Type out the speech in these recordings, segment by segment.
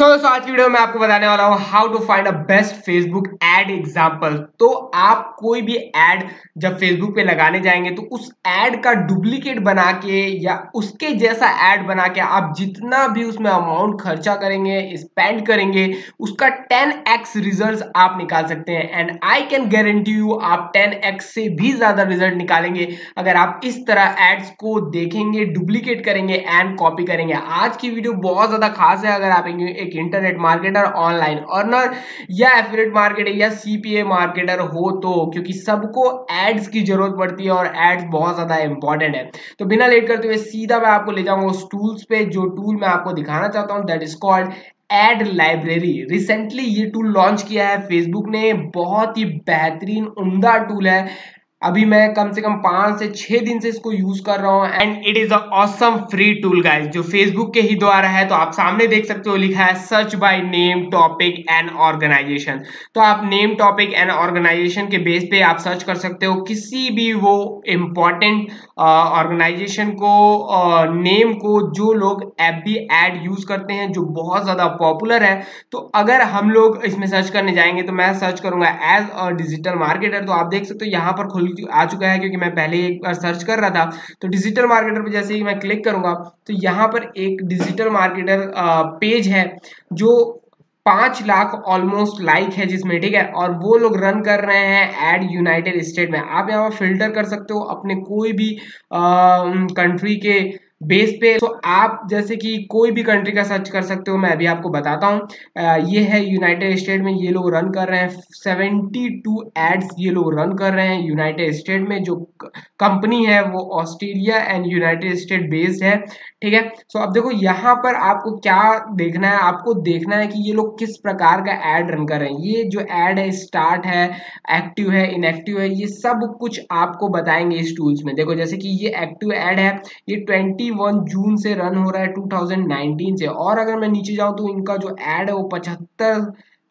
सो so, आज की video में आपको बताने वाला हूँ how to find a best Facebook ad example तो आप कोई भी एड जब फेसबुक पे लगाने जाएँगे तो उस एड का डुप्लीकेट बना के या उसके जैसा एड बना के आप जितना भी उसमें अमाउंट खर्चा करेंगे स्पेंड करेंगे उसका 10x रिज़ल्ट आप निकाल सकते हैं. And I can guarantee you आप 10x से भी ज़्यादा रिज़ल्ट निकालेंगे. अगर आप इस तरह एड्स को देखेंगे डुप्लीकेट करेंगे एंड कॉपी करेंगे. आज की वीडियो बहुत ज़्यादा खास है अगर आप एक इंटरनेट मार्केटर ऑनलाइन अर्नर या एफिलेट मार्केटर या सीपीए मार्केटर हो तो क्योंकि सबको एड्स की ज़रूरत पड़ती है और एड्स बहुत ज़्यादा इंपॉर्टेंट है। तो बिना लेट करते हुए सीधा मैं आपको ले जाऊँगा उस टूल्स पे, जो टूल मैं आपको दिखाना चाहता हूँ that is called ad library recently ये टूल लॉन्च किया है फेसबुक ने। बहुत ही बेहतरीन, उमदा टूल है। अभी मैं कम से कम पाँच से छह दिन से इसको यूज़ कर रहा हूँ and it is awesome free tool guys जो फेसबुक के ही द्वारा है तो आप सामने देख सकते हो लिखा है search by name topic and organisation तो आप नेम टॉपिक एंड ऑर्गेनाइजेशन के बेस पे आप सर्च कर सकते हो किसी भी वो इम्पोर्टेंट ऑर्गेनाइजेशन को नेम को जो लोग एप बी एड यूज़ करते हैं, जो बहुत ज़्यादा पॉपुलर है तो अगर हम लोग इसमें सर्च करने जाएँगे तो मैं सर्च करूँगा एज अ डिजिटल मार्केटर तो आप देख सकते हो यहाँ पर खुल आ चुका है क्योंकि मैं पहले एक बार सर्च कर रहा था तो डिजिटल मार्केटर पर जैसे ही मैं क्लिक करूँगा तो यहाँ पर एक डिजिटल मार्केटर पेज है जो पाँच लाख ऑलमोस्ट लाइक है जिसमें, ठीक है, और वो लोग रन कर रहे हैं एड यूनाइटेड स्टेट में। आप यहाँ पर फ़िल्टर कर सकते हो अपने कोई भी कंट्री के बेस पे तो आप जैसे कि कोई भी कंट्री का सर्च कर सकते हो, मैं अभी आपको बताता हूँ। ये है यूनाइटेड स्टेट में ये लोग रन कर रहे हैं। सेवेंटी टू एड्स ये लोग रन कर रहे हैं यूनाइटेड स्टेट में, जो कंपनी है, वो Australia and United State based है। ठीक है? सो अब देखो, यहाँ पर आपको क्या देखना है? आपको देखना है कि ये लोग किस प्रकार का एड रन कर रहे हैं। ये जो एड है स्टार्ट है एक्टिव है इनएक्टिव है, ये सब कुछ आपको बताएँगे इस टूल्स में। देखो, जैसे कि ये एक्टिव एड है, ये ट्वेंटी वन जून से रन हो रहा है 2019 से। और अगर मैं नीचे जाऊँ तो इनका जो एड है वो पचहत्तर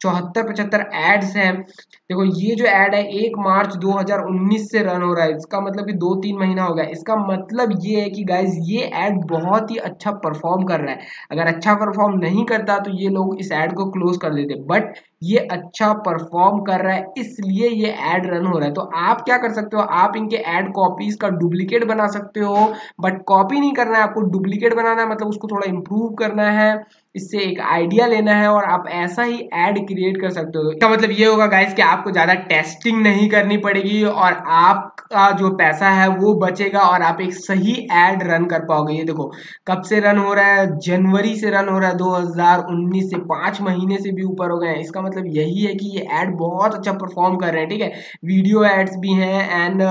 चौहत्तर पचहत्तर एड्स हैं। देखो, ये जो एड है, एक मार्च 2019 से रन हो रहा है। इसका मतलब कि दो तीन महीना हो गया। इसका मतलब ये है कि गाइज़ ये एड बहुत ही अच्छा परफॉर्म कर रहा है। अगर अच्छा परफॉर्म नहीं करता तो ये लोग इस एड को क्लोज कर देते। बट ये अच्छा परफॉर्म कर रहा है, इसलिए ये एड रन हो रहा है। तो आप क्या कर सकते हो? आप इनके एड कॉपीज का डुप्लीकेट बना सकते हो। बट कॉपी नहीं करना है आपको। डुप्लीकेट बनाना है मतलब उसको थोड़ा इंप्रूव करना है। इससे एक आइडिया लेना है और आप ऐसा ही एड क्रिएट कर सकते हो। इसका मतलब ये होगा गाइस कि आपको ज़्यादा टेस्टिंग नहीं करनी पड़ेगी और आपका जो पैसा है वो बचेगा और आप एक सही एड रन कर पाओगे। ये देखो, कब से रन हो रहा है? जनवरी से रन हो रहा है 2019 से पाँच महीने से भी ऊपर हो गए हैं। इसका मतलब यही है कि ये एड बहुत अच्छा परफॉर्म कर रहे हैं, ठीक है? वीडियो एड्स भी हैं एंड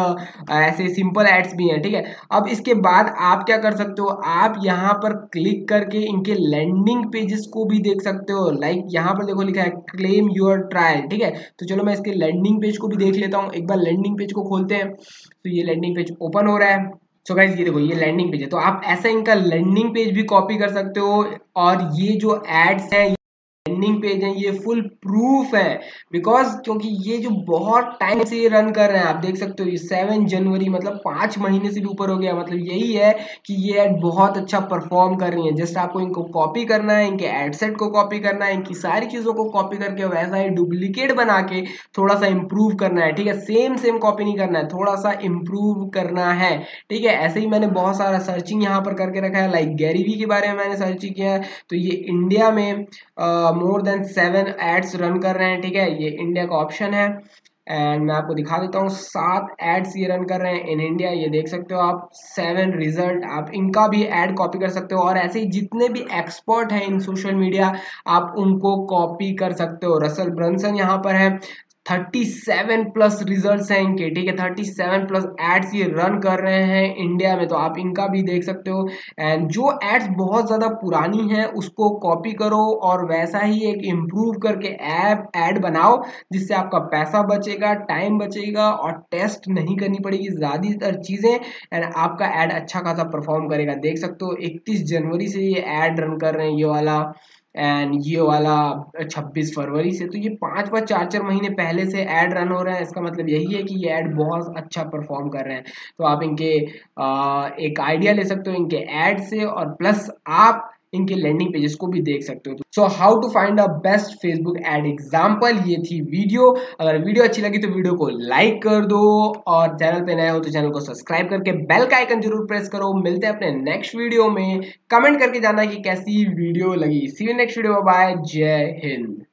ऐसे सिंपल एड्स भी हैं, ठीक है? अब इसके बाद आप क्या कर सकते हो? आप यहाँ पर क्लिक करके इनके लैंडिंग पेजेस को भी देख सकते हो। लाइक यहाँ पर देखो लिखा है क्लेम योर ट्रायल ठीक है? तो चलो मैं इसके लैंडिंग पेज को भी देख लेता हूँ। एक बार लैंडिंग पेज को खोलते हैं। तो ये लैंडिंग पेज ओपन हो रहा है। सो गाइज़ ये देखो, ये लैंडिंग पेज है। तो आप ऐसा इनका लैंडिंग पेज भी कॉपी कर सकते हो। और ये जो एड्स हैं लैंडिंग पेज है, ये फुल प्रूफ है। बिकॉज़ क्योंकि ये जो बहुत टाइम से ये रन कर रहे हैं, आप देख सकते हो, ये सेवन जनवरी मतलब पाँच महीने से भी ऊपर हो गया। मतलब यही है कि ये एड बहुत अच्छा परफॉर्म कर रही है। जस्ट आपको इनको कॉपी करना है, इनके एडसेट को कॉपी करना है, इनकी सारी चीज़ों को कॉपी करके वैसा ही डुप्लीकेट बना के थोड़ा सा इंप्रूव करना है, ठीक है? सेम सेम कॉपी नहीं करना है, थोड़ा सा इंप्रूव करना है, ठीक है? ऐसे ही मैंने बहुत सारा सर्चिंग यहाँ पर करके रखा है लाइक गैरीवी के बारे में मैंने सर्चिंग किया है। तो ये इंडिया में more than seven ads run कर रहे हैं, ठीक है? ये इंडिया का ऑप्शन है। एंड मैं आपको दिखा देता हूँ, सात एड्स ये रन कर रहे हैं इन इंडिया ये देख सकते हो आप। सेवन रिज़ल्ट आप इनका भी एड कॉपी कर सकते हो और ऐसे ही जितने भी एक्सपर्ट हैं इन सोशल मीडिया आप उनको कॉपी कर सकते हो। रसल ब्रंसन यहाँ पर है। थर्टी सेवन प्लस रिज़ल्ट हैं इनके, ठीक है? थर्टी सेवन प्लस एड्स ये रन कर रहे हैं इंडिया में तो आप इनका भी देख सकते हो। एंड जो एड्स बहुत ज़्यादा पुरानी हैं, उसको कॉपी करो और वैसा ही एक इम्प्रूव करके ऐप एड बनाओ, जिससे आपका पैसा बचेगा टाइम बचेगा और टेस्ट नहीं करनी पड़ेगी ज़्यादातर चीज़ें। एंड आपका एड अच्छा खासा परफॉर्म करेगा। देख सकते हो, इकतीस जनवरी से ये एड रन कर रहे हैं, ये वाला। एंड ये वाला 26 फरवरी से तो ये पाँच पाँच चार चार महीने पहले से ऐड रन हो रहा है। इसका मतलब यही है कि ये ऐड बहुत अच्छा परफॉर्म कर रहे हैं। तो आप इनके आ, एक आइडिया ले सकते हो इनके ऐड से और प्लस आप इनके लैंडिंग पेजेस को भी देख सकते हो। So how to find a best Facebook ad example ये थी वीडियो अगर वीडियो अच्छी लगी तो वीडियो को लाइक कर दो और चैनल पे नया हो तो चैनल को सब्सक्राइब करके बेल का आइकन ज़रूर प्रेस करो। मिलते हैं अपने नेक्स्ट वीडियो में। कमेंट करके जाना कि कैसी वीडियो लगी। सी नेक्स्ट वीडियो बाय जय हिंद।